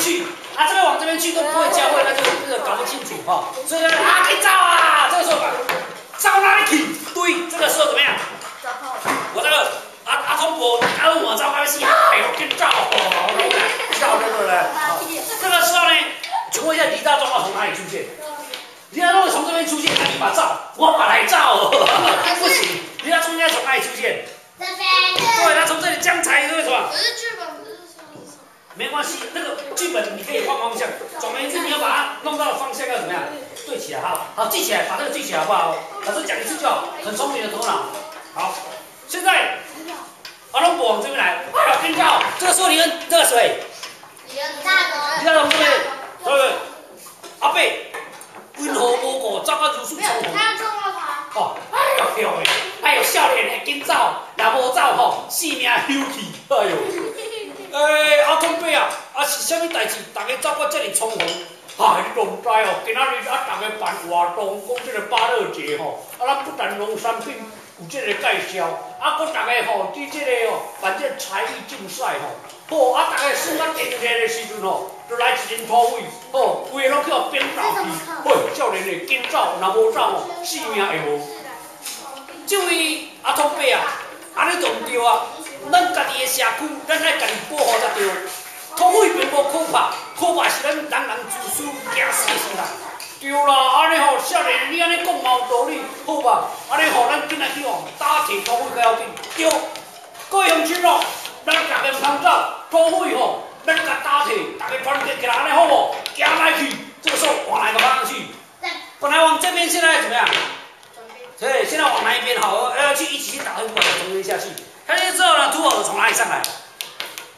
去，啊，这边往这边去都不会交汇，那就这个搞不清楚哈。所以呢，啊，可以照啊，这个时候照哪里去？对，这个时候怎么样？我这个阿阿通伯阿问我照哪里去？哎呦，跟照哦，照对不对？这个时候呢，请问一下李大壮要从哪里出现？李大壮从这边出现，他立马照，我马来照，不行，李大壮应该从哪里出现？这边。对，他从这里这样才对，是吧？没关系，那个剧本你可以换方向，总而言之你要把它弄到方向要怎么样？对起来哈，好记起来，把这个记起来好不好？老师讲一次就好，很聪明的头脑。好，现在阿龙伯往这边来，哎呦，跟照，这个时候你跟这个谁？李大东。李大东这边，对，阿贝，温和无过，照到如数重逢。他要中了他。哦，哎呦呦，哎呦，少年的紧走，若无走吼，性命休去，哎呦。啊，是啥物代志？大家走到这里重逢，啊，你拢知哦。今仔日啊，大家办活动，讲这个芭乐节吼，啊，咱不但农产品有这个介绍，啊，搁大家吼，伫这个哦，办这才艺竞赛吼，好，啊，大家算到天气的时阵吼，就来一阵土匪，吼，规个拢去变道去，喂，少年的紧走，若无走吼，性命会无。这位阿通伯啊，安尼就唔对啊。咱家己的社区，咱爱家己保护才对。土匪并无可怕，可怕是咱人人自私惊死死啦。对啦，安尼吼，少年，你安尼讲嘛有道理，好吧？安尼吼，咱今仔去吼，打铁土匪较要紧。对，各位乡亲哦，咱大家唔通走，土匪吼，咱甲打铁，大家团结起来，安尼好无？行来去，这个时候往哪个方向去？本来往这边，现在怎么样？对，现在往哪一边好？要去一起去打横管，从这边下去。下去之后呢，土匪从哪里上来？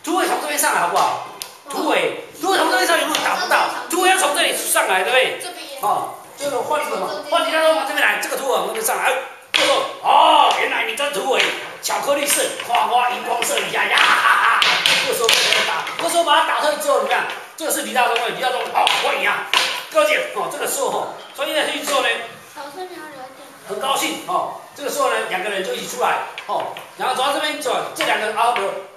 土匪从这边上来好不好？土匪，土匪从这边上有没有打不到？土匪要从这里上来，对不对？这边。哦，这个换什么？换其他都往这边来，这个土匪从这边上来。哎，这个哦，原来你这土匪，巧克力色，花花荧光色，一下呀哈哈哈！这时候把他打，这时候把他打退之后，你看，这个是李大东，李大东，哦，我赢啊，哥姐，哦，这个时候哦，穿越下去之后呢？很高兴哦，这个时候呢，两个人就一起出来哦，然后走到这边走，这两个人啊，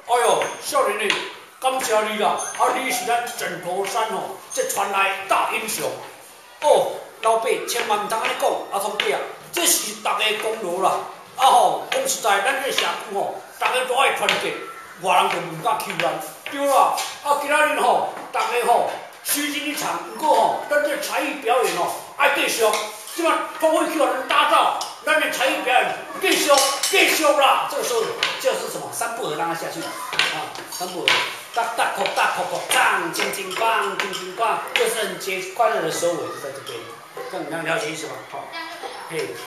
哎呦，少年的，感谢你啦，啊，你是咱枕头山哦，这传来大英雄。哦，老爸千万唔通安尼讲，阿兄弟啊，这是大家功劳啦，啊吼，讲实在，咱这社区吼，大家都爱团结，外人就唔敢欺咱，对啦，啊，今仔日吼，大家吼，虚惊一场，不过吼，咱这才艺表演吼，爱继续。即嘛，都会去人打造，让你成语表演更修更修啦。这个时候就是什么？三步的让他下去啊，三步，大大口大口口，唱，金金棒，轻轻棒，就是很接快乐的收尾，就在这边，这样了解意思吗？好，嘿。